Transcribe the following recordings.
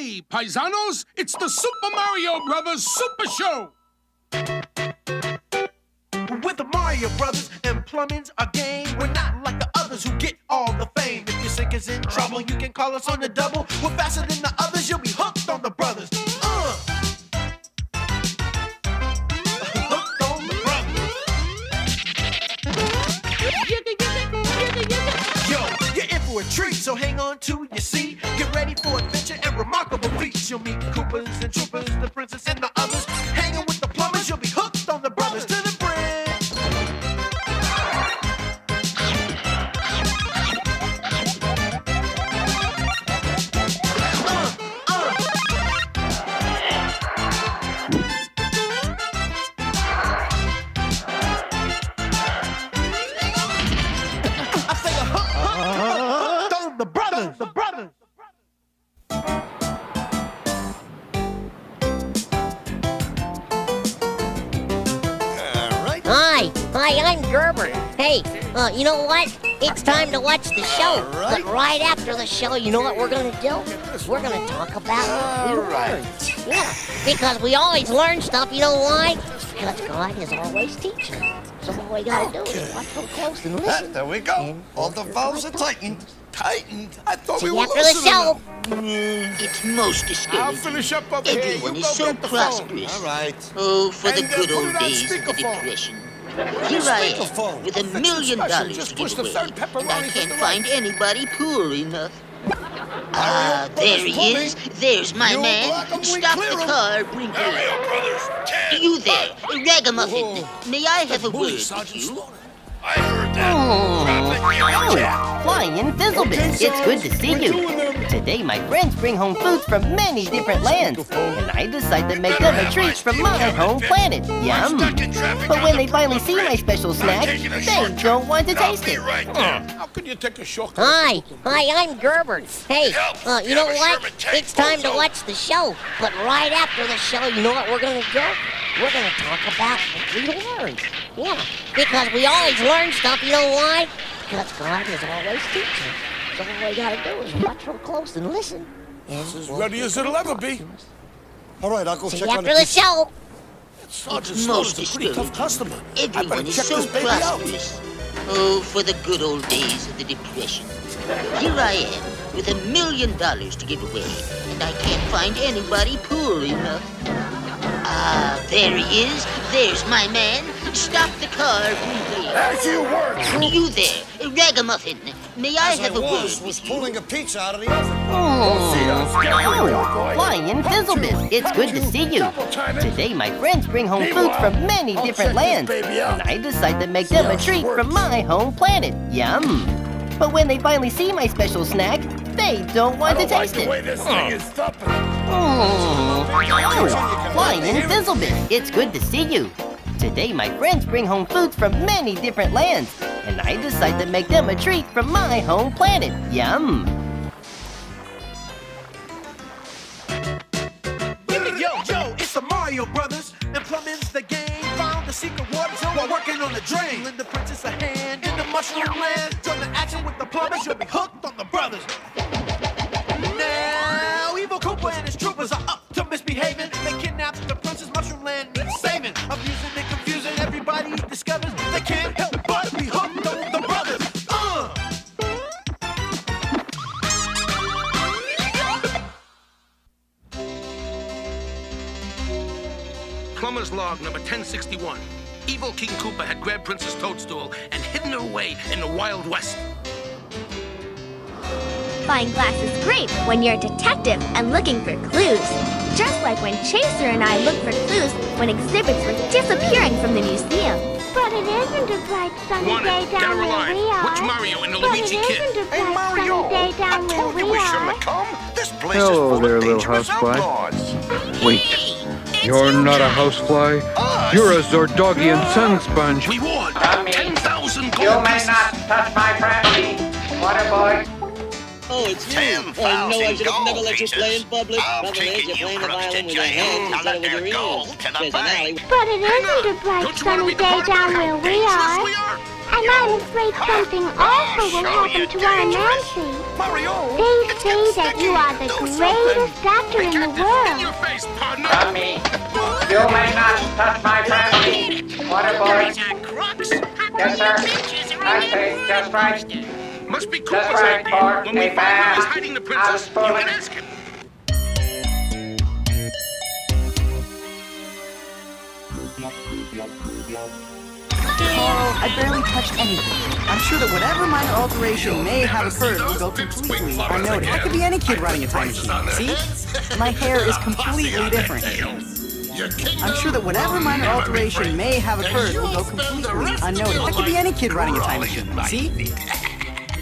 Hey, paisanos, it's the Super Mario Brothers Super Show. With the Mario Brothers and plumbing's a game. We're not like the others who get all the fame. If your sink is in trouble, you can call us on the double. We're faster than the others, you'll be hooked on the brothers. Uh. Hooked on the brothers. Yo, you're in for a treat, so hang on to your seat. Get ready for feats. You'll meet Koopas and Troopas, the princess and the Hi, I'm Gerber. Hey, uh, you know what? It's time to watch the show. But right after the show, you know what we're gonna do? We're gonna talk about we learned. Yeah, because we always learn stuff. You know why? Because God is always teaching. So all we gotta do is watch real close and Ah, listen. there we go. All the valves are tightened. Tightened? I thought See we were after the show. them. It's most I'll discouraging. finish up here. Everyone You is so the prosperous. All right. Oh, for the And, uh, good old days of the. Depression. Here I Speakerphone. am, with a I'll fix it million dollars to push give away, and I can't find anybody poor enough. Ah, Brothers there he is. There's my You man. block 'em, we Stop clear the 'em. car, Brinkley. You there, Ragamuffin. May I have a word with you? I heard that. Oh, flying Fizzlebit. It's good to see you. Today, my friends bring home foods from many different lands, and I decide to make them a treat from my home planet. Yum! But when they finally see my special snack, they don't want to taste it. How can you take a shortcut? Hi, hi, I'm Gerber. Hey, uh, you know what? It's time to watch the show. But right after the show, you know what we're gonna do? We're gonna talk about what we learned. Yeah, because we always learn stuff. You know why? Because God is always teaching. So all we gotta do is watch real close and listen. And As we'll ready as figure it'll ever be. All right, I'll go See check you on after the kitchen. show. Sergeant It's Slaughter's most a pretty tough discouraging. customer. I Everyone better is check so this baby out. prosperous. Oh, for the good old days of the Depression. Here I am, with a million dollars to give away, and I can't find anybody poor enough. Ah, there he is. There's my man. Stop the car, Brinkley. As you were, You there, Ragamuffin. May I As I have a word was, was you? pulling a pizza out of the oven. Oh, flying Fizzlebit. It's good to see you. Today, my friends bring home foods from many I'll different check this lands, baby out. and I decide to make them a Yes, treat works. from my home planet. Yum! But when they finally see my special snack, they don't want to taste it. this thing is thumping. Oh, flying Fizzlebit. It's good to see you. Today, my friends bring home foods from many different lands, and I decide to make them a treat from my home planet. Yum! Yo, yo, it's the Mario Brothers, and plumbing's the game. Found the secret water zone while working on the drain. Lend the princess a hand in the mushroom land. Join the action with the plumbers, you'll be hooked on the brothers. 1061. Evil King Koopa had grabbed Princess Toadstool and hidden her away in the Wild West. Flying glass is great when you're a detective and looking for clues. Just like when Chaser and I looked for clues when exhibits were disappearing from the museum. But it isn't a bright sunny Wanted, day down her where alive. we are. Which Mario and the but Luigi it Kid? isn't a Hey, bright Mario! sunny day I down where told you we we shouldn't are. have come. This place Hello is full there, of little housefly. outlaws. Wait, you're not a housefly. Oh, Us? You're a Zordogian sun sponge. We Reward 10,000 gold You gold may pieces. not touch my property, water boy. Oh, it's you. Ten Oh, no, I thousand should have never gold let you play in pieces. public. I'm Trouble is, taking you're you playing the violin with your jail. hands instead of with your gold ears. There's an alley. But it isn't a bright Don't you want to sunny day down our where we are. we are? And I'm afraid something awful will happen to our Nancy. They say that you are the greatest doctor in the world. Dummy. You may not touch my family. Water boy. Yes, sir. I say just right. Must be Just Koopa's right, idea. When we find out who's hiding the princess, you can ask him. Carl, I barely touched anything. I'm sure that whatever minor alteration may have occurred will go completely unnoticed. I could be any kid running a time machine. See? My hair is completely different. I'm sure that whatever minor alteration may have occurred will go completely unnoticed. I could be any kid running a time machine. See?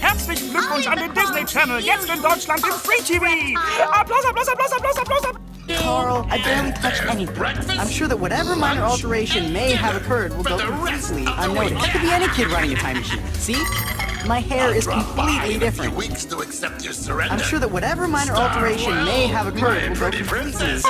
Herzlichen Glückwunsch an den Disney Channel, jetzt in Deutschland im Free TV. Applaus, Applaus, Applaus, Applaus, Applaus. Applaus. Carl, I barely touched anything. I'm sure that whatever minor alteration may have occurred will go completely unnoticed. I could be any kid running a time machine. See? My hair is completely different. Weeks to accept your surrender. I'm sure that whatever minor alteration may have occurred will go completely.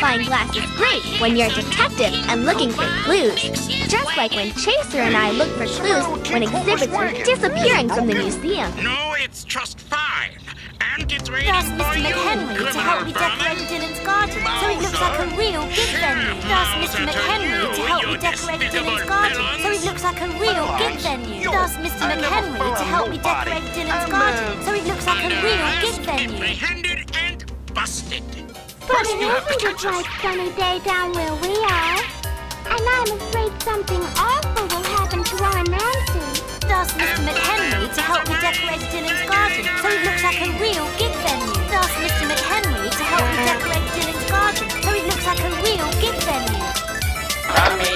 Fine glass is great when you're a detective and looking for clues. Just like when Chaser and I looked for clues when exhibits were disappearing from the museum. No, it's just fine. And it's Ask waiting for Mr. McHenry to help me decorate Dylan's garden so it looks like a real gift venue. Ask Mr. McHenry to help me decorate Dylan's garden so it looks like a real gift venue. Ask Mr. McHenry to help me decorate Dylan's garden so it looks like a real gift venue. Apprehended and busted. But it isn't a bright sunny day down where we are. And I'm afraid something awful will happen to our Nancy. Ask Mr. McHenry to help me decorate Dylan's garden so it looks like a real gift venue. Ask Mr. McHenry to help me decorate Dylan's garden so it looks like a real gift venue. Dummy.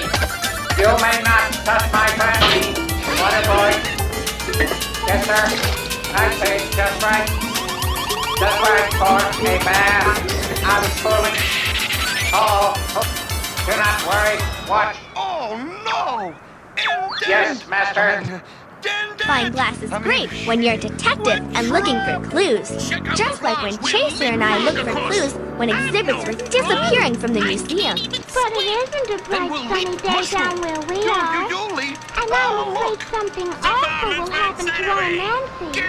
You may not touch my family. Water boy. Yes, sir. I say just right. Just right for a man. I was fooling. Oh, oh. Do not worry. Watch. Oh, no! Yes, master. Fine glass is great when you're a detective and looking for clues. Just like when Chaser and I looked for clues when exhibits were disappearing from the museum. But it isn't a bright sunny day down where we are. And I'm afraid something awful will happen to our Nancy.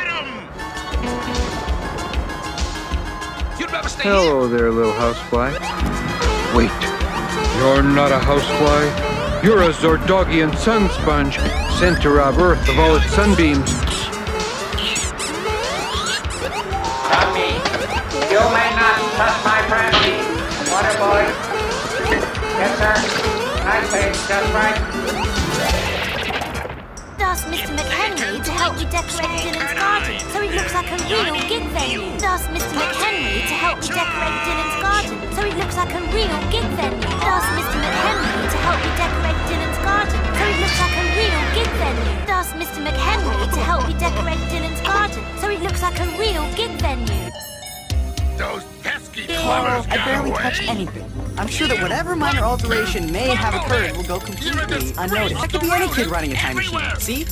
You'd rather stay Hello there, little housefly. Wait, you're not a housefly. You're a Zordogian sun sponge sent of Earth of all its sunbeams. Dummy. You may not touch my family. Water boy. Yes, sir. I say just right. Ask Mr. McHenry to help me decorate Dylan's garden so it looks like a real gig venue. Ask Mr. McHenry to help me decorate Dylan's garden so it looks like a real gig venue. Ask Mr. McHenry to help me decorate Dylan's garden so it looks like a real gig venue. Ask Mr. McHenry to help me decorate Dylan's garden so it looks like a real gig venue. Those pesky Carl, I barely away. touched anything. I'm sure that whatever minor alteration may have occurred will go completely unnoticed. I could be any kid running a time machine. See?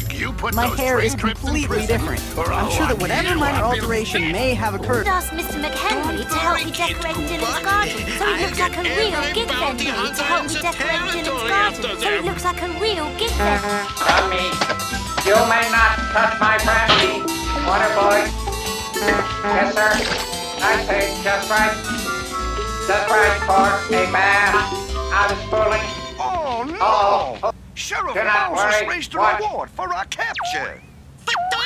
My hair is completely different. I'm sure that whatever minor alteration may have occurred. Ask Mr. McHenry to help me decorate Dylan's garden so it looks like a real gig venue. To help me decorate Dylan's garden so it looks like a real gig venue. Dummy. You may not touch my family. Water boy. Yes, sir. I say just right. Just right for a man. I was fooling. Oh, no! Oh, Sheriff Do not Bowser worry. raised a Watch. reward for our capture.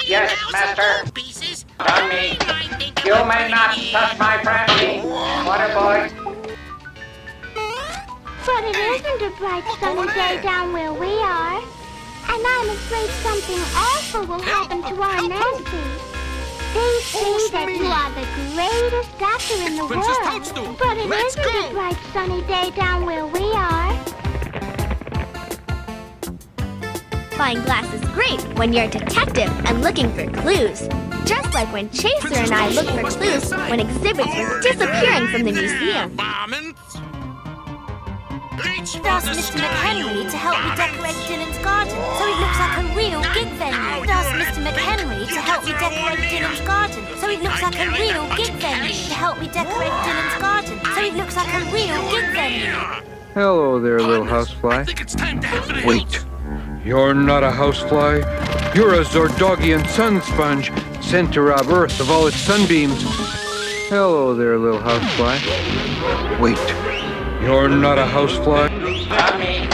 Yes, master. Dummy. You may not touch my family. Water boy. But it isn't a bright sunny day down where we are. And I'm afraid something awful will happen to our Nancy. They say that you are the greatest doctor in the world. But it let's not a bright sunny day down where we are. Fine glass is great when you're a detective and looking for clues. Just like when Chaser and I looked for clues when exhibits were disappearing from the museum. Ask Mr. McHenry to help me decorate Dylan's garden so it looks like a real gig venue. Ask Mr. McHenry to help me decorate Dylan's garden so it looks like a real gig venue. To help me decorate Dylan's garden so it looks like a real gig venue. Hello there, little housefly. Wait. You're not a housefly. You're a Zordogian sun sponge sent to rob Earth of all its sunbeams. Hello there, little housefly. Wait. You're not a housefly. Tommy,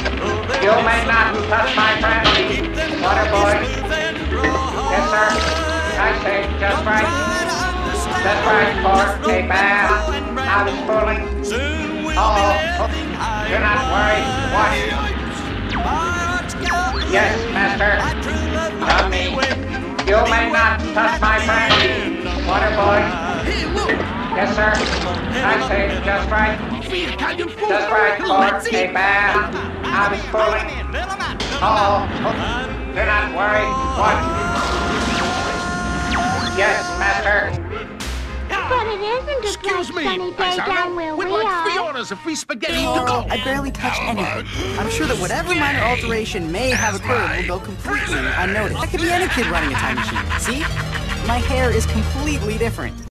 you may not touch my friendly water boy. Yes, sir. I say just right. Just right for a bath. I was fooling. Oh, do not worry. What? Yes, master. Tommy, you may not touch my friendly water boy. Yes, sir. I say just right. Just right for a bath. I was fooling. Oh, do not worry. What? Yes, master. But it isn't a bright sunny day down where we are. orders of free spaghetti Oh, I barely touched anything. I'm sure that whatever minor alteration may have occurred will go completely unnoticed. That could be any kid running a time machine. See? My hair is completely different.